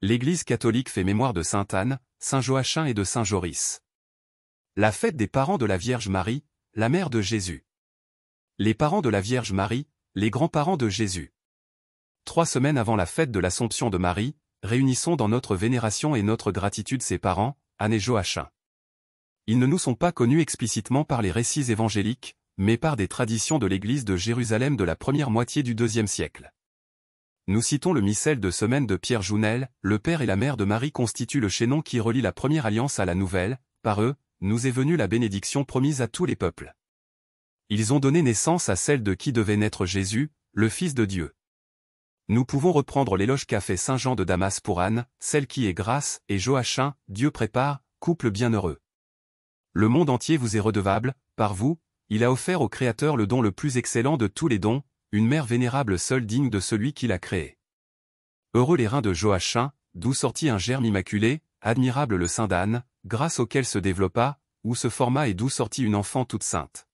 L'Église catholique fait mémoire de Sainte Anne, Saint Joachim et de Saint Joris. La fête des parents de la Vierge Marie, la mère de Jésus. Les parents de la Vierge Marie, les grands-parents de Jésus. Trois semaines avant la fête de l'Assomption de Marie, réunissons dans notre vénération et notre gratitude ses parents, Anne et Joachim. Ils ne nous sont pas connus explicitement par les récits évangéliques, mais par des traditions de l'Église de Jérusalem de la première moitié du deuxième siècle. Nous citons le missel de semaine de Pierre Jounel, le père et la mère de Marie constituent le chaînon qui relie la première alliance à la nouvelle, par eux, nous est venue la bénédiction promise à tous les peuples. Ils ont donné naissance à celle de qui devait naître Jésus, le Fils de Dieu. Nous pouvons reprendre l'éloge qu'a fait Saint Jean de Damas pour Anne, celle qui est grâce, et Joachim, Dieu prépare, couple bienheureux. Le monde entier vous est redevable, par vous, il a offert au Créateur le don le plus excellent de tous les dons, une mère vénérable seule digne de celui qui l'a créée. Heureux les reins de Joachim, d'où sortit un germe immaculé, admirable le sein d'Anne, grâce auquel se développa, où se forma et d'où sortit une enfant toute sainte.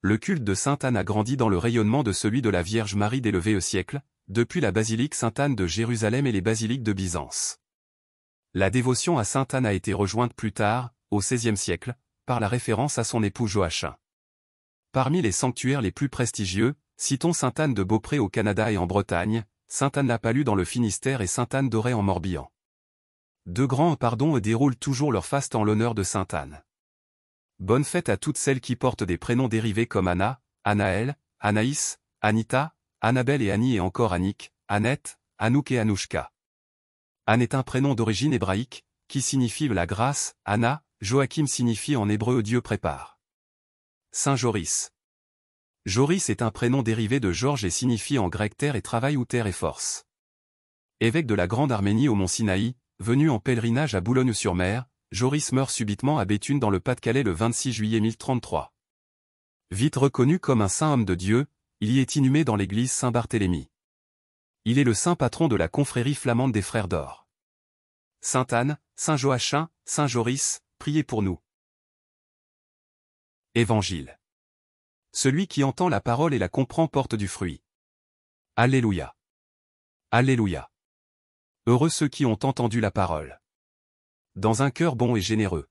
Le culte de Sainte Anne a grandi dans le rayonnement de celui de la Vierge Marie dès le siècle, depuis la basilique Sainte Anne de Jérusalem et les basiliques de Byzance. La dévotion à Sainte Anne a été rejointe plus tard, au XVIe siècle, par la référence à son époux Joachim. Parmi les sanctuaires les plus prestigieux, citons Sainte-Anne de Beaupré au Canada et en Bretagne, Sainte-Anne-la-Palue dans le Finistère et Sainte-Anne d'Auray en Morbihan. De grands pardons déroulent toujours leur faste en l'honneur de Sainte-Anne. Bonne fête à toutes celles qui portent des prénoms dérivés comme Anna, Anaël, Anaïs, Anita, Annabelle et Annie et encore Annick, Annette, Anouk et Anouchka. Anne est un prénom d'origine hébraïque, qui signifie la grâce, Anna, Joachim signifie en hébreu Dieu prépare. Saint Joris. Joris est un prénom dérivé de Georges et signifie en grec terre et travail ou terre et force. Évêque de la Grande Arménie au mont Sinaï, venu en pèlerinage à Boulogne-sur-Mer, Joris meurt subitement à Béthune dans le Pas-de-Calais le 26 juillet 1033. Vite reconnu comme un saint homme de Dieu, il y est inhumé dans l'église Saint-Barthélemy. Il est le saint patron de la confrérie flamande des Frères d'Or. Sainte Anne, Saint Joachim, Saint Joris, priez pour nous. Évangile. Celui qui entend la parole et la comprend porte du fruit. Alléluia. Alléluia. Heureux ceux qui ont entendu la parole. Dans un cœur bon et généreux.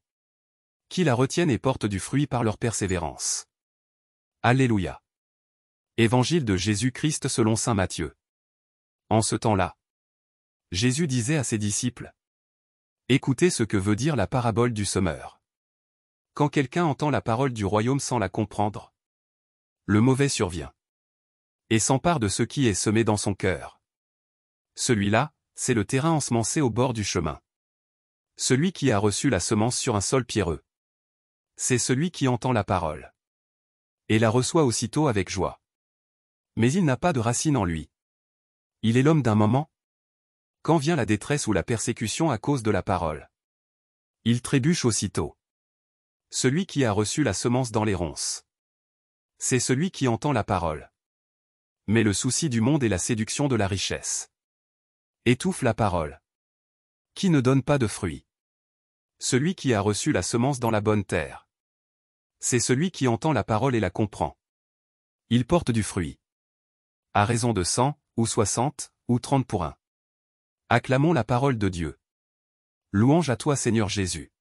Qui la retiennent et portent du fruit par leur persévérance. Alléluia. Évangile de Jésus-Christ selon Saint Matthieu. En ce temps-là, Jésus disait à ses disciples, Écoutez ce que veut dire la parabole du semeur. Quand quelqu'un entend la parole du royaume sans la comprendre, le mauvais survient. Et s'empare de ce qui est semé dans son cœur. Celui-là, c'est le terrain ensemencé au bord du chemin. Celui qui a reçu la semence sur un sol pierreux. C'est celui qui entend la parole. Et la reçoit aussitôt avec joie. Mais il n'a pas de racine en lui. Il est l'homme d'un moment. Quand vient la détresse ou la persécution à cause de la parole Il trébuche aussitôt celui qui a reçu la semence dans les ronces. C'est celui qui entend la parole. Mais le souci du monde est la séduction de la richesse. Étouffe la parole. Qui ne donne pas de fruits? Celui qui a reçu la semence dans la bonne terre. C'est celui qui entend la parole et la comprend. Il porte du fruit. À raison de cent, ou soixante, ou trente pour un. Acclamons la parole de Dieu. Louange à toi Seigneur Jésus.